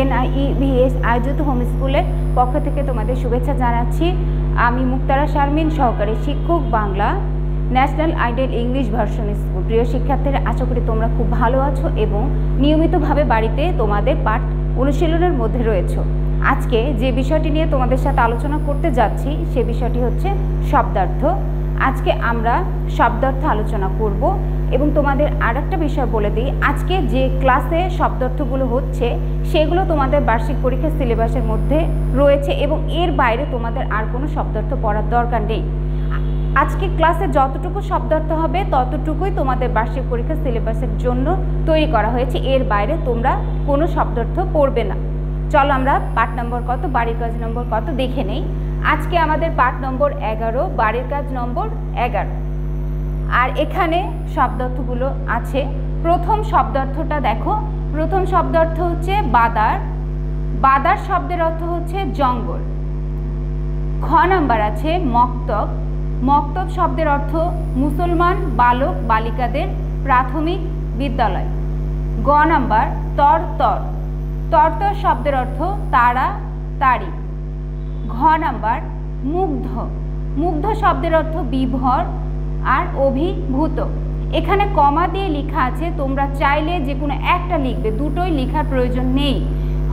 এনআইইভিএস আয়োজিত হোম স্কুলের পক্ষ থেকে তোমাদের শুভেচ্ছা জানাচ্ছি। আমি মুক্তারা শারমিন, সহকারী শিক্ষক Bangla, national ideal English version school. প্রিয় শিক্ষার্থীরা, আশা করি তোমরা খুব ভালো আছো এবং নিয়মিতভাবে বাড়িতে তোমাদের পাঠ অনুশীলনের মধ্যে রয়েছো। আজকে যে বিষয়টি নিয়ে তোমাদের সাথে আলোচনা করতে যাচ্ছি, সে বিষয়টি হচ্ছে শব্দার্থ। আজকে আমরা শব্দার্থ আলোচনা করব। এবং তোমাদের আর একটা বিষয় বলে দিই, আজকে যে ক্লাসে শব্দার্থগুলো হচ্ছে, সেগুলো তোমাদের বার্ষিক পরীক্ষার সিলেবাসের মধ্যে রয়েছে এবং এর বাইরে তোমাদের আর কোনো শব্দার্থ পড়ার দরকার নেই। আজকে ক্লাসে যতটুকু শব্দার্থ হবে, ততটুকুই তোমাদের বার্ষিক পরীক্ষার সিলেবাসের জন্য তৈরি করা হয়েছে। এর বাইরে তোমরা কোনো শব্দার্থ পড়বে না। চলো আমরা পাঠ নম্বর কত, বাড়ির কাজ নম্বর কত দেখে নেই। আজকে আমাদের পাঠ নম্বর এগারো, বাড়ির কাজ নম্বর এগারো। আর এখানে শব্দার্থগুলো আছে। প্রথম শব্দার্থটা দেখো। প্রথম শব্দার্থ হচ্ছে বাদার। বাদার শব্দের অর্থ হচ্ছে জঙ্গল। খ নাম্বার আছে মক্তব। মক্তব শব্দের অর্থ মুসলমান, বালক, বালিকাদের প্রাথমিক বিদ্যালয়। গ নাম্বার তর তর তরতর শব্দের অর্থ তারা, তারি। ঘ নাম্বার মুগ্ধ। মুগ্ধ শব্দের অর্থ বিভর। আর অভিভূত। এখানে কমা দিয়ে লেখা আছে, তোমরা চাইলে যে কোনো একটা লিখবে, দুটোই লেখার প্রয়োজন নেই।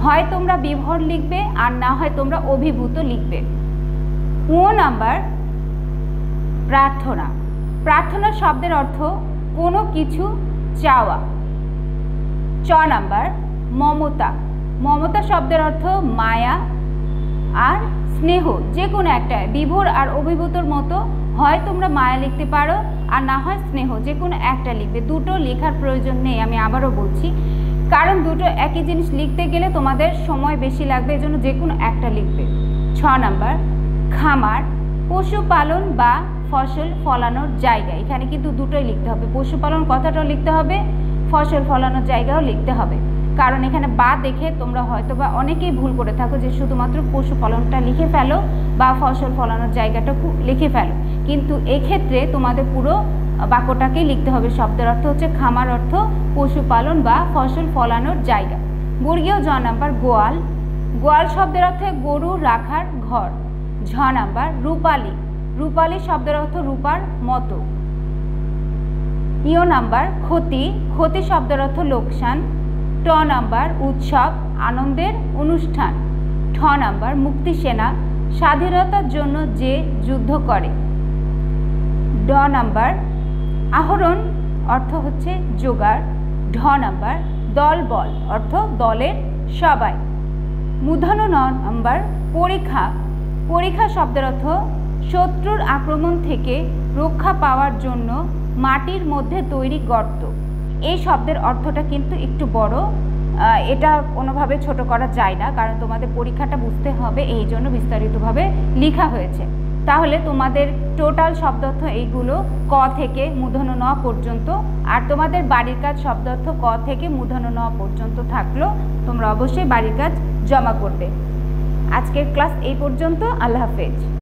হয় তোমরা বিভর লিখবে, আর না হয় তোমরা অভিভূত লিখবে। ও নাম্বার, প্রার্থনা। প্রার্থনা শব্দের অর্থ কোনো কিছু চাওয়া। চ নাম্বার, মমতা। মমতা শব্দের অর্থ মায়া আর স্নেহ, যে কোনো একটা, বিভোর আর অভিভূতর মতো হয় তোমরা মায়া লিখতে পারো, আর না হয় স্নেহ যে কোনো একটা লিখবে। দুটো লেখার প্রয়োজন নেই, আমি আবারও বলছি। কারণ দুটো একই জিনিস লিখতে গেলে তোমাদের সময় বেশি লাগবে, এজন্য যে কোনো একটা লিখবে। ছ নাম্বার, খামার, পশুপালন বা ফসল ফলানোর জায়গা। এখানে কিন্তু দুটোই লিখতে হবে। পশুপালন কথাটাও লিখতে হবে, ফসল ফলানোর জায়গাও লিখতে হবে। কারণ এখানে বা দেখে তোমরা হয়তো বা অনেকেই ভুল করে থাকো যে শুধুমাত্র পশুপালনটা লিখে ফেলো বা ফসল ফলানোর জায়গাটা লিখে ফেলো। কিন্তু এক্ষেত্রে তোমাদের পুরো বাক্যটাকেই লিখতে হবে। শব্দের অর্থ হচ্ছে খামার অর্থ পশুপালন বা ফসল ফলানোর জায়গা। বর্গীয় জ নাম্বার গোয়াল। গোয়াল শব্দের অর্থে গরু রাখার ঘর। ঝ নাম্বার রূপালী। রূপালী শব্দের অর্থ রূপার মতো। ইয় নাম্বার ক্ষতি। ক্ষতি শব্দের অর্থ লোকসান। ট নাম্বার উৎসব, আনন্দের অনুষ্ঠান। ঠ নাম্বার মুক্তিসেনা। স্বাধীনতার জন্য যে যুদ্ধ করে। ড নাম্বার। আহরণ অর্থ হচ্ছে জোগাড়। ঢ নাম্বার, দল, বল অর্থ দলের সবাই। মূর্ধন্য ন নাম্বার, পরীক্ষা। পরীক্ষা শব্দের অর্থ শত্রুর আক্রমণ থেকে রক্ষা পাওয়ার জন্য মাটির মধ্যে তৈরি গর্ত। এই শব্দের অর্থটা কিন্তু একটু বড়। এটা কোনোভাবে ছোট করা যায় না, কারণ তোমাদের পরীক্ষাটা বুঝতে হবে এই জন্য বিস্তারিতভাবে লেখা হয়েছে। তাহলে তোমাদের টোটাল শব্দার্থ এইগুলো ক থেকে মূধন ন পর্যন্ত, আর তোমাদের বাড়ির কাজ শব্দার্থ ক থেকে মূধন ন পর্যন্ত থাকল, তোমরা অবশ্যই বাড়ির কাজ জমা করবে। আজকের ক্লাস এই পর্যন্ত, আল্লাহ হাফেজ।